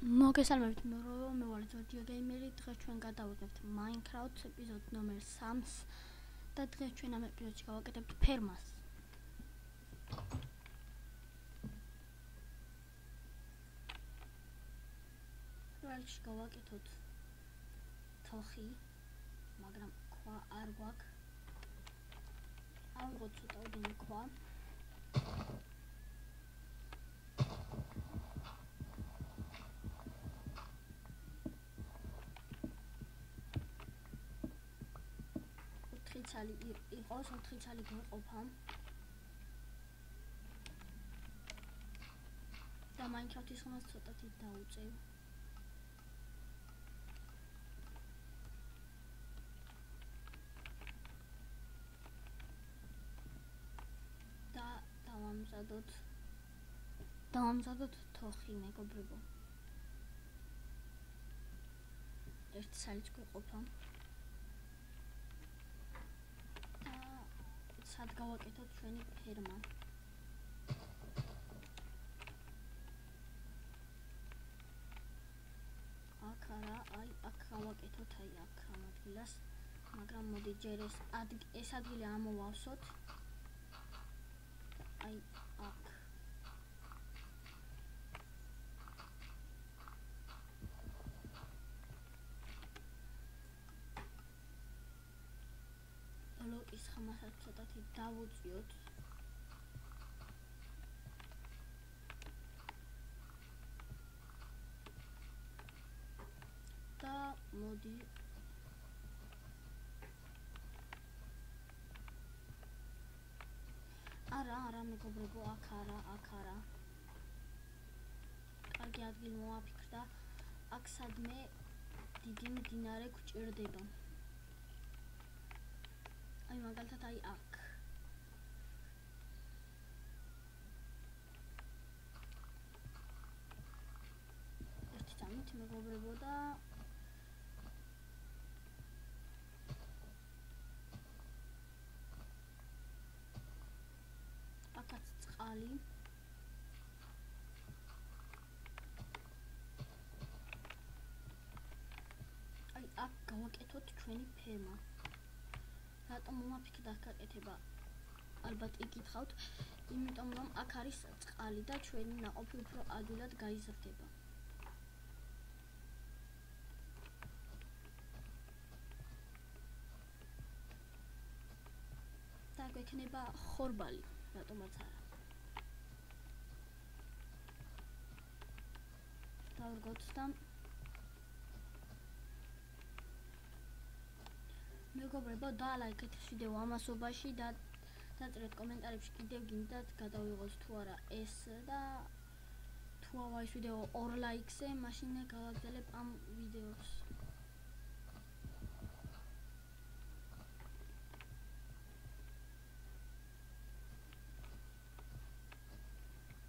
მოგესალმებით მეგობრებო, მე ვარ ზოდია გეიმერი. დღეს ჩვენ გადავიღებთ Minecraft ეპიზოდ ნომერ 3-ს და დღეს ჩვენ ამ ეპიზოდში გავაკეთებთ ფერმას. რაში გავაკეთოთ თოხი, მაგრამ ქვა არ გვაქვს. ავიღოთ ცოტა ოდენი ქვა. ცალი იყოს 4 ცალი გვეყოფა და Minecraft-ის ხომას ცოტათი დაუწევ. და დავამზადოთ. დავამზადოთ თოხი მეგობრებო. ერთ ცალიც გვეყოფა სად გავაკეთოთ ჩვენი ფერმა. აქ არა, აი აქ გავაკეთოთ აი აქ ამ ადგილას. მაგრამ მოდი ჯერ ეს ეს ადგილი ამოვავსოთ. აი აქ ხმასაც ცოტათი დავუწიოთ. და მოდი არა, არა მეგობრებო, აქ არა, აქ არა. კარგი ადგილი მოაფიქრდა. აქ სადმე დიდი მდინარე გვჭირდება. აი მაგალითად აი აქ. ერთი წამით მეგობრებოდა აკაც წყალი. აი აქ გავაკეთოთ ჩვენი ფერმა რატომ მომაფიქრდა გაკეთება ალბათ იკითხავთ? იმიტომ რომ აქ არის წყალი და ჩვენი ნაყოფი უფრო ადვილად გაიზრდება. და გვექნება ხორბალი რატომაც არა. დავრგოთ და მეგობრებო დალაიქეთ ვიდეო ამასობაში და დაწერეთ კომენტარებში კიდევ გინდათ გადავიღოს თუ არა ეს და თუ არა ეს ვიდეო 2 ლაიქზე მაშინ გავაგზავნებ ამ ვიდეოს.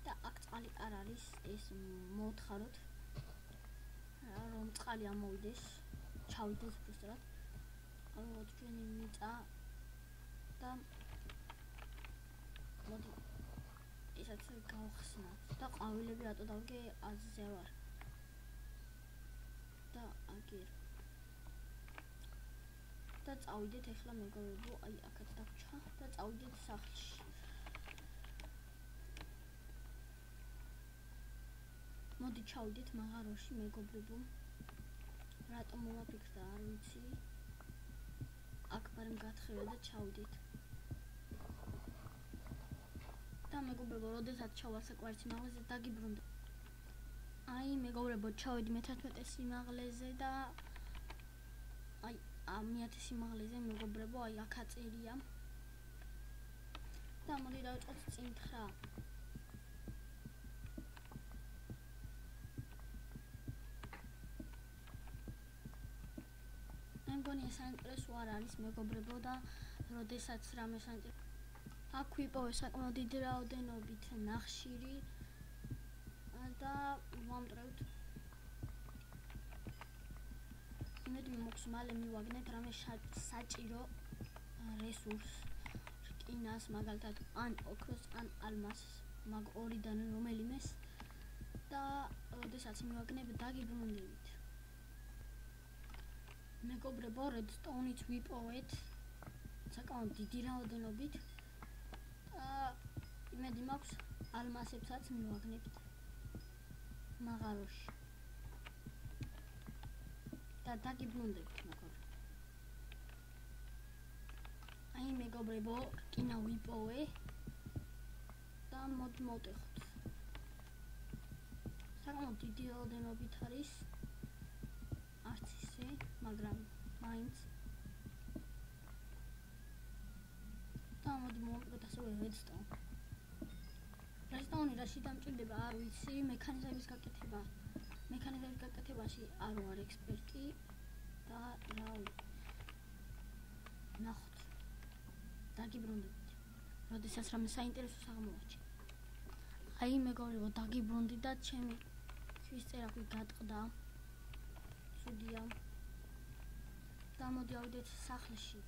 და აქ წყალი არ არის ეს მოთხაროთ რომ წყალი ამოვიდეს ჩავიდეს უბრალოდ ჩვენი მიწა და მოდი ისაც გავხსნათ და ყვავილები რატო დავგე აზზე ვარ. და აგერ. და წავიდეთ ახლა მეგობრებო აი აქაც დაგჩა და წავიდეთ სახლში. მოდი ჩავიდეთ მაღაროში მეგობრებო. რატომ მოვაფიქრდა არ ვიცი აკბარემ გათხოვა და ჩავდით. და მეგობრებო, როდესაც ჩავალ საკვარცი მაღლზე დაგიბრუნდა. აი, მეგობრებო, ჩავედი მე-11 სიმაღლეზე და აი, მე-10 სიმაღლეზე მეგობრებო, აი, აქა წერია. და მოდი დავიწყოთ წინ 9. სანჭრეს უარ არის მეგობრებო და როდესაც რამე სანჭრე აქ ვიპოვე საკმაოდ დიდი რაოდენობით ნახშირი და ვამტვრევთ იმედი მოქვს მალე მივაგნეთ რამე საჭირო რესურს რკინას მაგალითად ან ოქროს ან ალმასს მაგ ორიდან რომელიმეს და შესაძაც მივაგნებ დაგიბრუნდებით. მეგობრებო redstone-ით ვიპოვეთ. საკმაოდ დიდი რაოდენობით. და იმედი მაქვს ალმასებსაც მივაგნებთ. მაღაროში. და დაგიბრუნდებით მეგობრებო აი მეგობრებო კინა ვიპოვე და მოდ მოდეხოთ საკმაოდ დიდი რაოდენობით არის ისე მაგრამ მაინც და მოდი მოვაკეთოთ ასევე redstone redstone-ი რაში დამჭირდება არ ვიცი მექანიზმების გაკეთება მექანიზმების გაკეთებაში არ ვარ ექსპერტი და რავი ნახოთ დაგიბრუნდებით. როდესაც რამე საინტერესო აღმოაჩენ. აი მეგობრებო, დაგიბრუნდი და ჩემი ქვის წერაქვი გადყდა. ცუდია. და მოდი ავიდეთ სახლში.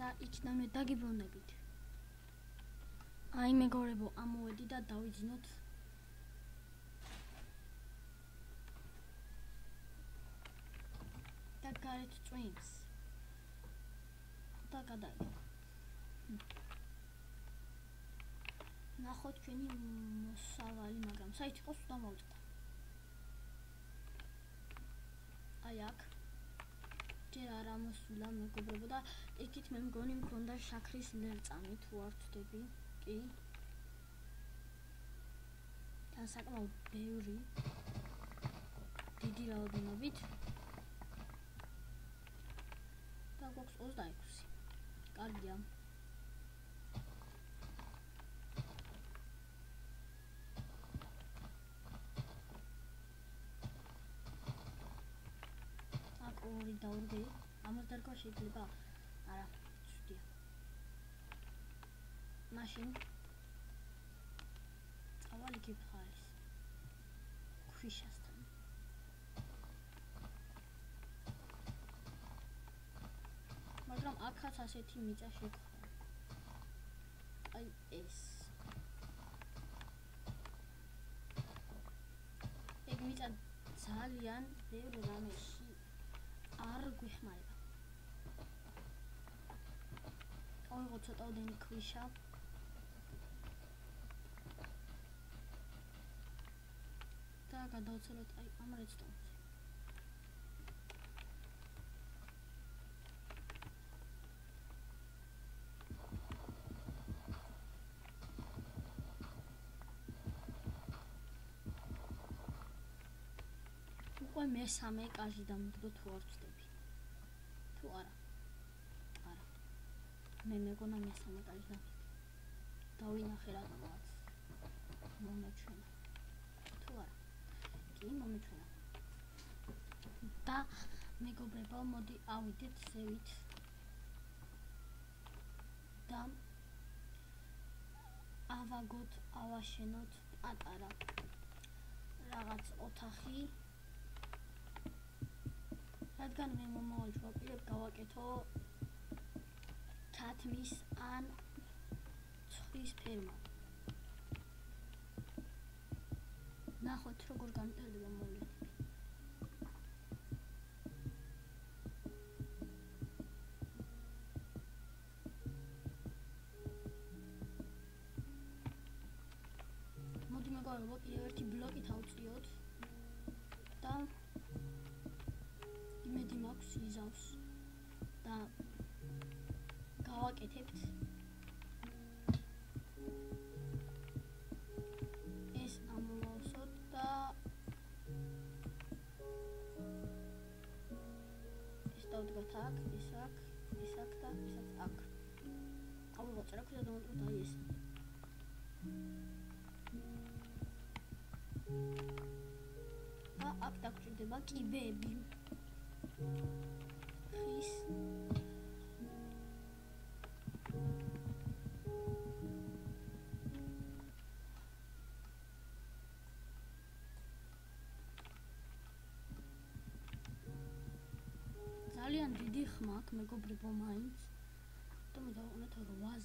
და იქიდან მე დაგიბრუნდებით. აი მეგობრებო, ამოვედი და დავიძინოთ და გარეთ წვიმს და გადაი ნახოთ ჩვენი მაგრამ საით იყოს და მოვწყდა აი აქ. ჯერ არ ამოსულა მეგობრებო და იქით მე მგონი მქონდა შაქრის ლერწამი თუ არ ვწდები კი? და საკმაოდ ბევრი. დიდი რაოდენობით. და გვაქვს 26. კარგია. ორი ამას დარგვა შეიძლება? არა, ცუდია. მაშინ წავალი გიფხარის. ქვიშას მაგრამ აქაც ასეთი მიწა შეგვხდა. აი ეს. ეგ მიწა ძალიან ბევრ რამეში არ გვეხმარება. ოღონდ ცოტაოდენი ქვიშა. და გადავცელოთ აი ამ რედსტოუნს. უკვე მესამე კაჟი დამდგო თუ არ ვწდები. თუ არა. არა. მე მეგონა მესამე კაჟი დამდგო. დავინახე რა გამოაც. მომეჩვენა. თუ არა. კი მომეჩვენა. და მეგობრებო, მოდი ავიდეთ ზევით. და ავაგოთ, ავაშენოთ პატარა რაღაც ოთახი. რადგან მე მომავალ ჯვაპირებ გავაკეთო თათმის ან ცხრის ფერმა. ნახოთ როგორ განტარდება მოვლენები. მოდი მეგობრებო, კიდევ ერთი ბლოკი თავწიოთ და იმედი მაქვს იზავს და გავაკეთებთ ეს ამოვავსოთ და ეს დავდგათ აქ, ეს აქ, ეს აქ და ესაც აქ. ავიღოთ რა ქვია დავუტროთ აი ეს. და აქ დაგჭირდება კიბეები. ხის ძალიან დიდი ხმა აქვს მეგობრებო მაინც. თუმცა უნდა 8